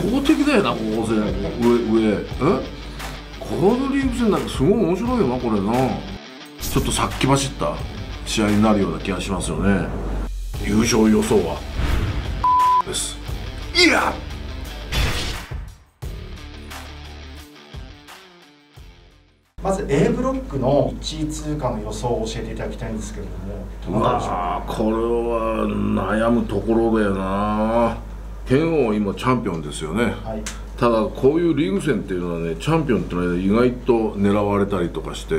強敵だよなここ戦上上。え？このリーグ戦なんかすごい面白いよなこれな。ちょっと先走った試合になるような気がしますよね。優勝予想は。です。いや！まず A ブロックの1位通過の予想を教えていただきたいんですけれどもどうなたでしょう？かわーこれは悩むところだよな剣王今チャンピオンですよね、はい。ただこういうリーグ戦っていうのはねチャンピオンってのは意外と狙われたりとかして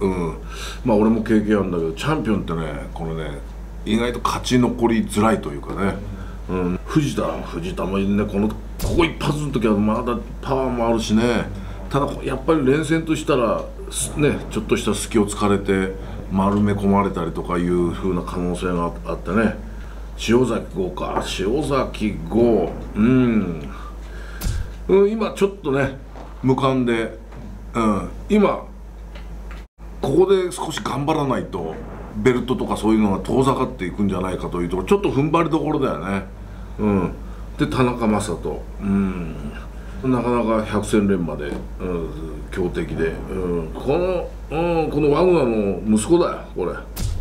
うん。まあ俺も経験あるんだけどチャンピオンってねこのね意外と勝ち残りづらいというかね、うん、藤田藤田もね。このここ一発の時はまだパワーもあるしね。ただやっぱり連戦としたらすねちょっとした隙を突かれて丸め込まれたりとかいう風な可能性があってね塩崎豪か。塩崎豪。うん。うん、今ちょっとね無冠で、うん、今ここで少し頑張らないとベルトとかそういうのが遠ざかっていくんじゃないかというところ。ちょっと踏ん張りどころだよね、うん、で田中将人、うん、なかなか百戦錬磨で、うん、強敵で、うん、この、うん、このワグナの息子だよこれ。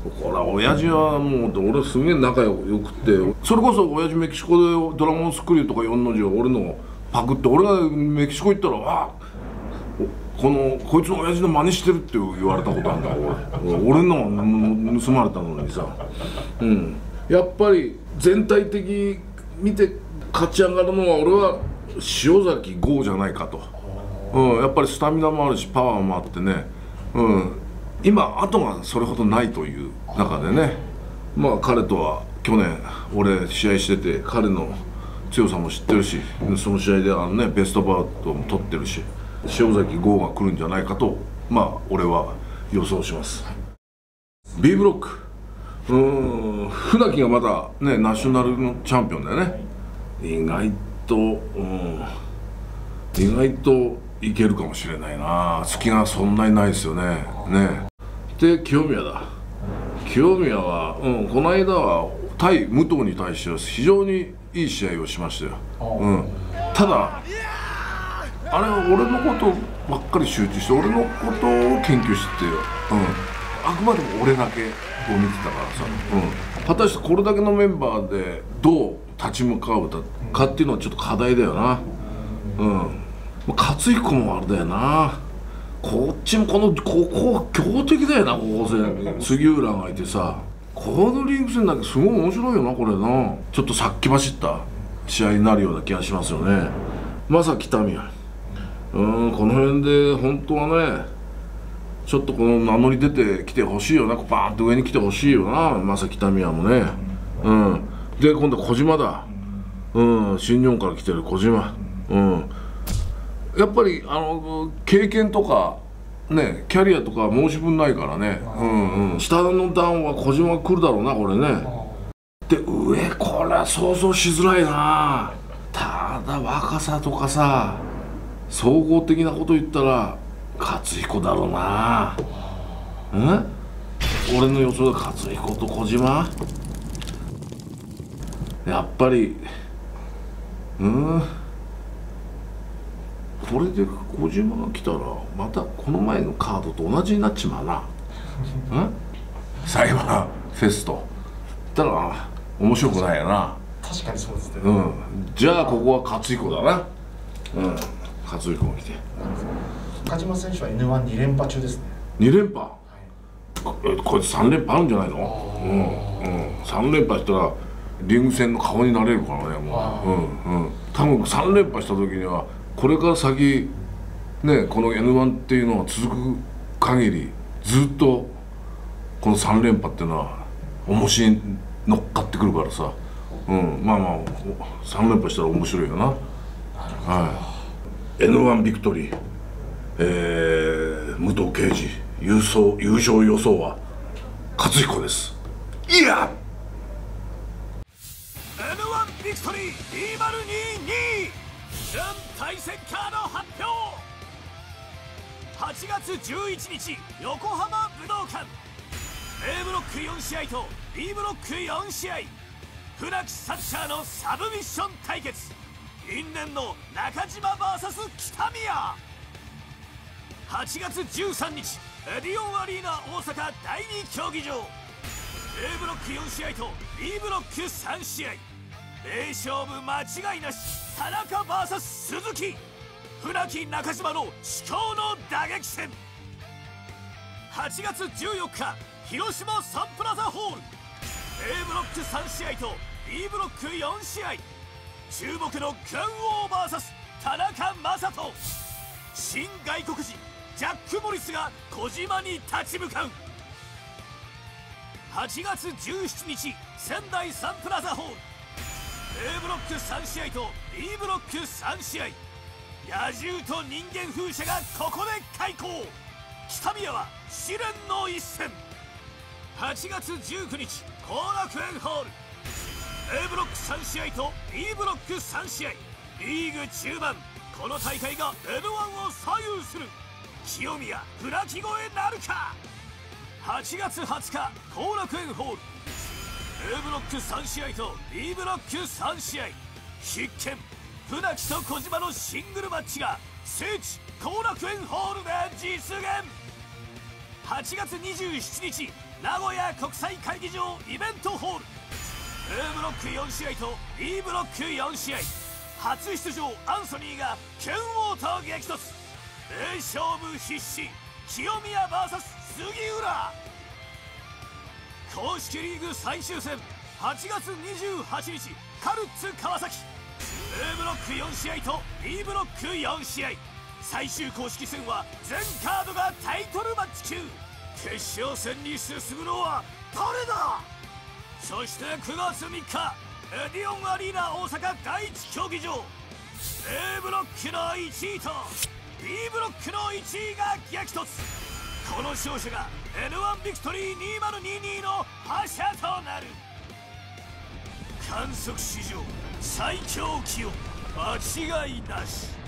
これは親父はもう俺すげえ仲良くてそれこそ親父メキシコで「ドラゴンスクリュー」とか4の字を俺のパクって俺がメキシコ行ったら「わあこのこいつの親父の真似してる」って言われたことあるんだ俺。俺の盗まれたのにさ。うん。やっぱり全体的見て勝ち上がるのは俺は塩崎豪じゃないかと、うん、やっぱりスタミナもあるしパワーもあってね。うん。今後がそれほどないという中でね。まあ彼とは去年俺試合してて彼の強さも知ってるしその試合であの、ね、ベストバウトも取ってるし塩崎豪が来るんじゃないかとまあ俺は予想します。B ブロック。うん船木がまだねナショナルのチャンピオンだよね。意外とうん意外といけるかもしれないな。隙がそんなにないですよね。ね。で清宮だ。清宮は、うん、この間は対武藤に対しては非常にいい試合をしましたよ、うん、ただあれは俺のことばっかり集中して俺のことを研究して、うん、あくまでも俺だけを見てたからさ、うん、果たしてこれだけのメンバーでどう立ち向かうかっていうのはちょっと課題だよな。うん。勝彦もあれだよなこっちもこのここは強敵だよなここ戦。杉浦がいてさ。このリーグ戦だけすごい面白いよなこれな。ちょっとさっき走った。試合になるような気がしますよね。まさ北宮うんこの辺で本当はねちょっとこの名乗り出てきてほしいよな。バーンと上に来てほしいよなまさ北宮もね。うん。で今度小島だ。うん新日本から来てる小島。うん。やっぱりあの経験とかねキャリアとか申し分ないからね。うんうん。下の段は小島来るだろうなこれね。で上これは想像しづらいな。ただ若さとかさ総合的なこと言ったら勝彦だろうな。うん？俺の予想で勝彦と小島？やっぱりうん？これで小島が来たらまたこの前のカードと同じになっちまうな。うん？サイバーフェストったら面白くないよな。確かにそうですね、うん。じゃあここは勝彦だな。うん。勝彦が来て。中島選手は N12 連覇中ですね。2連覇？えこいつ3連覇あるんじゃないの？うん、うん、3連覇したらリング戦の顔になれるからねもう。うん。うん。多分3連覇した時にはこれから先ねこの N1 っていうのが続く限りずっとこの3連覇っていうのは重しに乗っかってくるからさ。うんまあまあ3連覇したら面白いよな。はい。N1 ビクトリー。えー、武藤敬司優勝優勝予想は勝彦です。いや！N1 ビクトリー2022準対戦カード発表 !8 月11日横浜武道館。A ブロック4試合と B ブロック4試合。船木サッチャーのサブミッション対決。因縁の中島 VS 北宮。8月13日エディオンアリーナ大阪第2競技場。A ブロック4試合と B ブロック3試合。A 勝負間違いなし田中 VS 鈴木。船木中島の至強の打撃戦。8月14日広島サンプラザホール。A ブロック3試合と B ブロック4試合。注目のガンオー VS 田中将人。新外国人ジャック・モリスが小島に立ち向かう。8月17日仙台サンプラザホール。A ブロック3試合と B ブロック3試合。野獣と人間風車がここで開講。北宮は試練の一戦。8月19日後楽園ホール。A ブロック3試合と B ブロック3試合。リーグ中盤この大会が N1 を左右する。清宮船木越えなるか。8月20日後楽園ホール。A ブロック3試合と B ブロック3試合。必見。船木と小島のシングルマッチが聖地後楽園ホールで実現。8月27日名古屋国際会議場イベントホール。A ブロック4試合と B ブロック4試合。初出場アンソニーが剣王と激突。A 勝負必至清宮 VS 杉浦。公式リーグ最終戦。8月28日カルッツ川崎。A ブロック4試合と B ブロック4試合。最終公式戦は全カードがタイトルマッチ級決勝戦に進むのは誰だ？そして9月3日エディオンアリーナ大阪第一競技場。A ブロックの1位と B ブロックの1位が激突。この勝者が N1 ビクトリー2022の覇者となる。観測史上最強気を間違いなし。